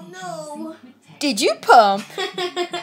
Oh, no. Did you pump?